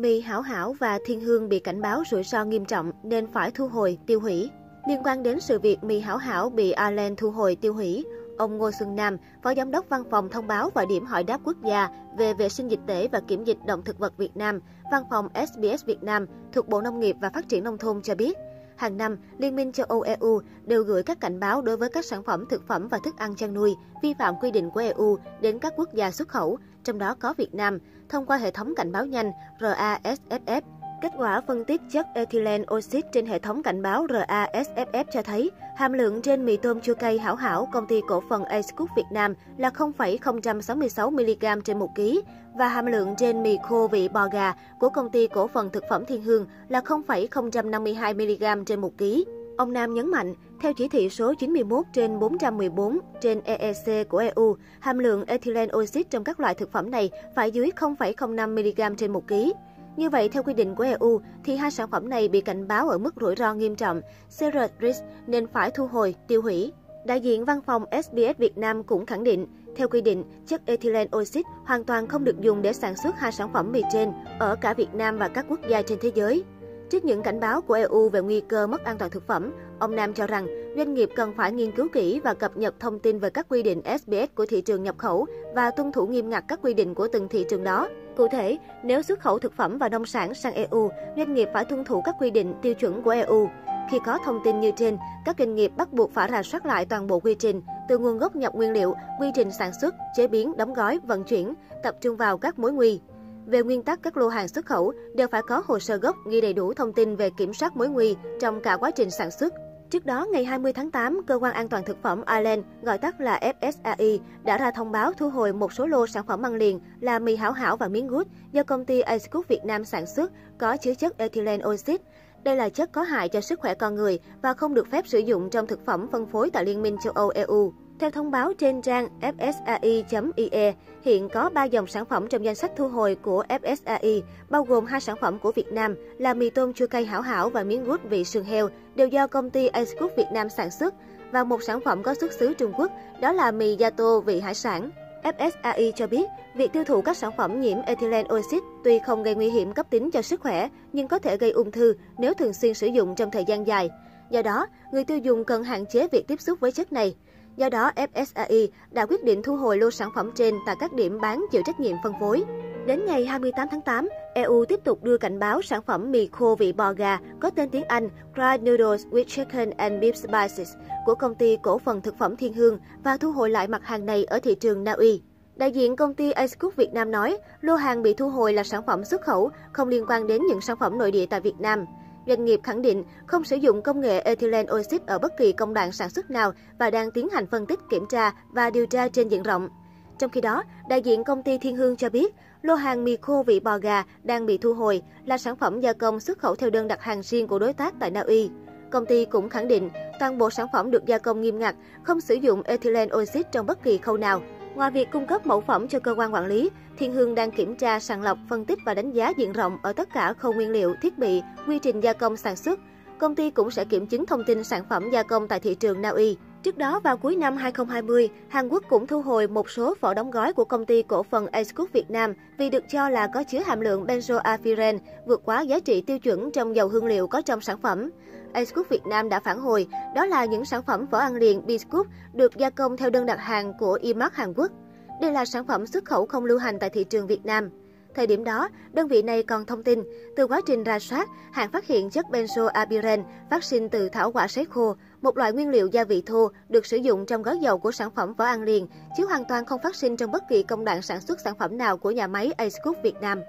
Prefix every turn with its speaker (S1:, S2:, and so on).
S1: Mì Hảo Hảo và Thiên Hương bị cảnh báo rủi ro nghiêm trọng nên phải thu hồi, tiêu hủy. Liên quan đến sự việc Mì Hảo Hảo bị Ireland thu hồi, tiêu hủy, ông Ngô Xuân Nam, Phó Giám đốc Văn phòng Thông báo và điểm hỏi đáp quốc gia về vệ sinh dịch tễ và kiểm dịch động thực vật Việt Nam, Văn phòng SBS Việt Nam thuộc Bộ Nông nghiệp và Phát triển Nông thôn cho biết, Hàng năm, Liên minh châu Âu EU đều gửi các cảnh báo đối với các sản phẩm thực phẩm và thức ăn chăn nuôi vi phạm quy định của EU đến các quốc gia xuất khẩu, trong đó có Việt Nam, thông qua hệ thống cảnh báo nhanh RASFF. Kết quả phân tích chất ethylene oxide trên hệ thống cảnh báo RASFF cho thấy hàm lượng trên mì tôm chua cay hảo hảo công ty cổ phần Ace Cook Việt Nam là 0,066mg trên 1 kg và hàm lượng trên mì khô vị bò gà của công ty cổ phần thực phẩm Thiên Hương là 0,052mg trên 1 kg. Ông Nam nhấn mạnh, theo chỉ thị số 91 trên 414 trên EEC của EU, hàm lượng ethylene oxide trong các loại thực phẩm này phải dưới 0,05mg trên 1 kg. Như vậy, theo quy định của EU, thì hai sản phẩm này bị cảnh báo ở mức rủi ro nghiêm trọng, serious risk, nên phải thu hồi, tiêu hủy. Đại diện văn phòng SBS Việt Nam cũng khẳng định, theo quy định, chất ethylene oxide hoàn toàn không được dùng để sản xuất hai sản phẩm mì trên ở cả Việt Nam và các quốc gia trên thế giới. Trước những cảnh báo của EU về nguy cơ mất an toàn thực phẩm, ông Nam cho rằng doanh nghiệp cần phải nghiên cứu kỹ và cập nhật thông tin về các quy định SBS của thị trường nhập khẩu và tuân thủ nghiêm ngặt các quy định của từng thị trường đó. Cụ thể, nếu xuất khẩu thực phẩm và nông sản sang EU, doanh nghiệp phải tuân thủ các quy định tiêu chuẩn của EU. Khi có thông tin như trên, các doanh nghiệp bắt buộc phải rà soát lại toàn bộ quy trình, từ nguồn gốc nhập nguyên liệu, quy trình sản xuất, chế biến, đóng gói, vận chuyển, tập trung vào các mối nguy. Về nguyên tắc các lô hàng xuất khẩu đều phải có hồ sơ gốc ghi đầy đủ thông tin về kiểm soát mối nguy trong cả quá trình sản xuất. Trước đó, ngày 20 tháng 8, Cơ quan An toàn Thực phẩm Ireland, gọi tắt là FSAI, đã ra thông báo thu hồi một số lô sản phẩm ăn liền là mì hảo hảo và miếng gút do công ty Ice Cook Việt Nam sản xuất có chứa chất ethylene oxide. Đây là chất có hại cho sức khỏe con người và không được phép sử dụng trong thực phẩm phân phối tại Liên minh châu Âu EU. Theo thông báo trên trang fsai.ie, hiện có 3 dòng sản phẩm trong danh sách thu hồi của FSAI, bao gồm hai sản phẩm của Việt Nam là mì tôm chua cay hảo hảo và miếng gút vị sườn heo, đều do công ty Ace Cook Việt Nam sản xuất, và một sản phẩm có xuất xứ Trung Quốc, đó là mì Yato vị hải sản. FSAI cho biết, việc tiêu thụ các sản phẩm nhiễm ethylene oxide tuy không gây nguy hiểm cấp tính cho sức khỏe, nhưng có thể gây ung thư nếu thường xuyên sử dụng trong thời gian dài. Do đó, người tiêu dùng cần hạn chế việc tiếp xúc với chất này. Do đó, FSAI đã quyết định thu hồi lô sản phẩm trên tại các điểm bán chịu trách nhiệm phân phối. Đến ngày 28 tháng 8, EU tiếp tục đưa cảnh báo sản phẩm mì khô vị bò gà có tên tiếng Anh Fried Noodles with Chicken and Beef Spices của công ty cổ phần thực phẩm Thiên Hương và thu hồi lại mặt hàng này ở thị trường Na Uy. Đại diện công ty Ace Cook Việt Nam nói, lô hàng bị thu hồi là sản phẩm xuất khẩu, không liên quan đến những sản phẩm nội địa tại Việt Nam. Doanh nghiệp khẳng định không sử dụng công nghệ ethylene oxide ở bất kỳ công đoạn sản xuất nào và đang tiến hành phân tích, kiểm tra và điều tra trên diện rộng. Trong khi đó, đại diện công ty Thiên Hương cho biết, lô hàng mì khô vị bò gà đang bị thu hồi là sản phẩm gia công xuất khẩu theo đơn đặt hàng riêng của đối tác tại Na Uy. Công ty cũng khẳng định toàn bộ sản phẩm được gia công nghiêm ngặt, không sử dụng ethylene oxide trong bất kỳ khâu nào. Ngoài việc cung cấp mẫu phẩm cho cơ quan quản lý, Thiên Hương đang kiểm tra, sàng lọc, phân tích và đánh giá diện rộng ở tất cả khâu nguyên liệu, thiết bị, quy trình gia công sản xuất. Công ty cũng sẽ kiểm chứng thông tin sản phẩm gia công tại thị trường Na Uy. Trước đó, vào cuối năm 2020, Hàn Quốc cũng thu hồi một số vỏ đóng gói của công ty cổ phần Acecook Việt Nam vì được cho là có chứa hàm lượng benzoapiren vượt quá giá trị tiêu chuẩn trong dầu hương liệu có trong sản phẩm. Acecook Việt Nam đã phản hồi, đó là những sản phẩm vỏ ăn liền Biscoop được gia công theo đơn đặt hàng của Imac Hàn Quốc. Đây là sản phẩm xuất khẩu không lưu hành tại thị trường Việt Nam. Thời điểm đó, đơn vị này còn thông tin, từ quá trình ra soát, hãng phát hiện chất benzoapiren phát sinh từ thảo quả sấy khô, một loại nguyên liệu gia vị thô được sử dụng trong gói dầu của sản phẩm vỏ ăn liền, chứ hoàn toàn không phát sinh trong bất kỳ công đoạn sản xuất sản phẩm nào của nhà máy Ace Cook Việt Nam.